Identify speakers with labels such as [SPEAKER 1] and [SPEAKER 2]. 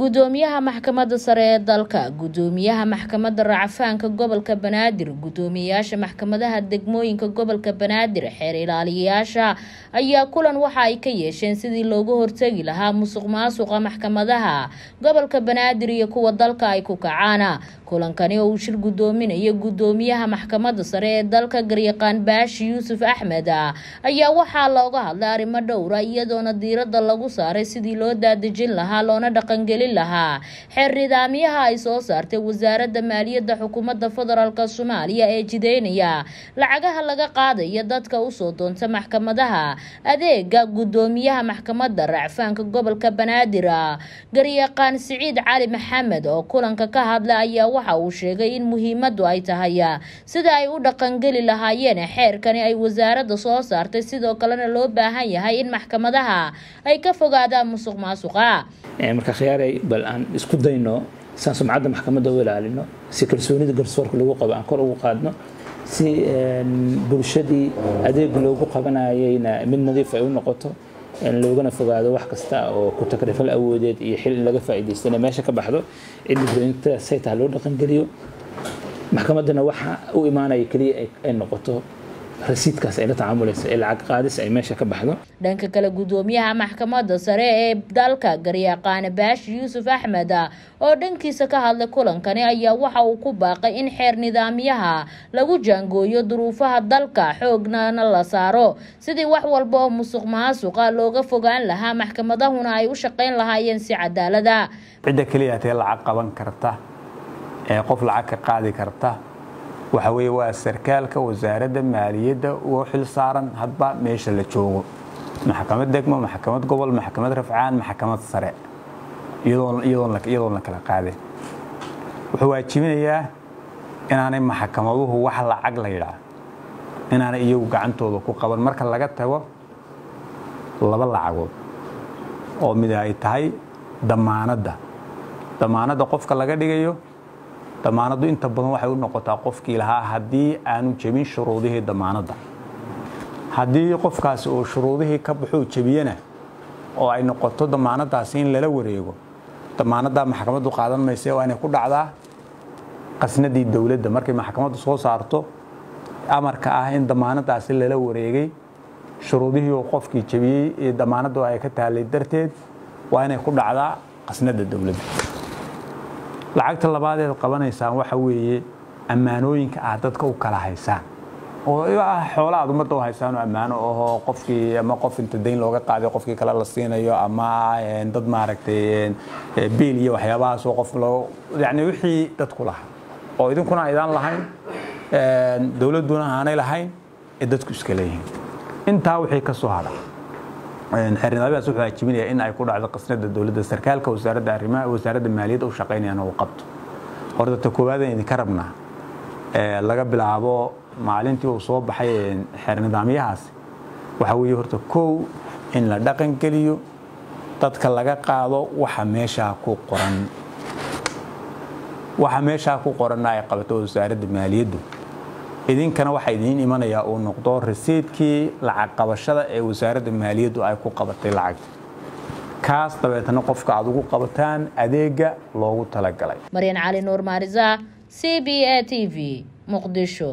[SPEAKER 1] gudoomiyaha maxkamadda sare ee dalka gudoomiyaha maxkamadda racfaanka gobolka banaadir gudoomiyeyaasha maxkamadaha degmooyinka gobolka banaadir xeer ilaaliyayaasha ayaa kulan waxa ay ka yeesheen sidii looga hortegi lahaa musuq maasuqa maxkamadaha. Gobolka banaadir iyo kuwa dalka ay ku kacaan. Kulankani oo uu shir gudoominayo gudoomiyaha maxkamadda sare ee dalka garyaqaan baashi yuusuf axmed ayaa waxaa looga hadlay arrimo dhowra iyadoona diiradda lagu saaray sidii loo daadejin lahaa loona dhaqangelin lahaa. Xeer nidaamyaha ay soo saartay wasaaradda maaliyadda xukuumadda federaalk soomaaliya ee jideynaya lacagaha laga qaadaya dadka u soo doonta maxkamadaha. Adeega gudoomiyaha maxkamadda racfaanka gobolka banaadir garyaqaan siciid cali maxamed oo kulanka ka hadla ayaa waxa uu sheegay in muhiimadu ay tahay. Sida ay u dhaqangeli lahaayeen xeerkani ay wasaaradda soo saartay sidoo kalena loo baahan yahay in maxkamadaha ay ka fogaadaan musuq maasuqa
[SPEAKER 2] marka khiyaaray bal aan isku dayno saan sumcadda maxkamadda u ilaalino si kalsoonida garsoorka lagu qabo aan kor ugu qaadno si bulshadii adeeg loogu qabanayayna mid nadiif ay u noqoto loogana fogaado wax kasta oo ku takrifal awoodeed iyo xil laga faa'iidaystana meesha ka baxdo in gudoominta saytaha loo dhaqangeliyo maxkamaddana waxa u imaanaya keliya ay noqoto rasiidkaas ay la tacaamulaysa ee lacag qaadis ay meesha ka baxdo.
[SPEAKER 1] Dhanka kale gudoomiyaha maxkamadda sare ee dalka garyaqaane baashi yuusuf axmed oo dhankiisa ka hadlay kulankani ayaa waxa uu ku baaqay in xeer nidaamyaha lagu jaangooyo duruufaha dalka xoognana la saaro. Sidii wax walba oo musuq maasuqa looga fogaan lahaa maxkamadahuna ay u shaqayn lahaayeen si cadaalada
[SPEAKER 3] cidda keliyaatee lacag qaban karta ee qof lacag ka qaadi karta waxa weeye waa sarkaalka wasaaradda maaliyadda oo xil saaran hadba meesha la joogo. Maxkamad degmo maxkamad gobol maxkamad rafcaan maxkamad sare. Iyadoon la kala qaadin wuxuu waajibinayaa inaanay maxkamaduhu wax lacag la yidhaa inaanay iyagu gacantooda ku qaban. Marka laga tago laba lacagood oo mid ay tahay damaanadda. Damaanadda qofka laga dhigayo damaanaddu inta badan waxay u noqotaa qofkii lahaa haddii aanu jebin shuruudihii damaanadda. Haddii qofkaasi uu shuruudihii ka baxuu jebiyana oo ay noqoto damaanaddaasi in lala wareego damaanaddaa maxkamaddu qaadan mayse waa ku dhacdaa qasnadii dowladda markay maxkamaddu soo saarto amarka ah in damaanaddaasi lala wareegay shuruudihii uu qofkii jebiyey ee damaanaddu ay ka taallay darteed waa inay ku dhacdaa qasnadda dowladda lacagta labaadeed qabanaysaan waxa weeye ammaanooyinka aad dadka u kala haysaan. Oo ah xoola aad ummadda u haysaanoo ammaano ahoo qofkii ama qof inta dayn looga qaaday qofkii kale la siinayo ama dad maaragtay biil iyo waxyaabahaasoo qof loo yacni wixii dadku lahaa. Oo idinkuna aydaan lahayn dowladduna aanay lahayn ee dadku iska leeyihiin. Intaa wixii ka soo hadha xeernidaamyaas wuxuu waajibinayaa in ay ku dhacdo qasnada dowladda sarkaalka wasaaradda arrimaha wasaaradda maaliyadda u shaqaynayana uu qabto. Horta ta koowaadaan idinka rabnaa laga bilaabo maalintii uu soo baxay xeer nidaamyahaasi waxaa weeye horta kow in la dhaqangeliyo dadka laga qaado waxa meeshaa ku qoran. Waxa meeshaa ku qoranna ay qabato wasaaradda maaliyaddu idinkana waxaa idiin imanayaa uu noqdo rasiidkii lacag qabashada ee wasaaradda maaliyaddu ay ku qabatay lacagta kaas dabeetana qofka aad ugu qabataan adeega loogu talagalay.
[SPEAKER 1] Maryan cali nuur maarisa c b a t v muqdisho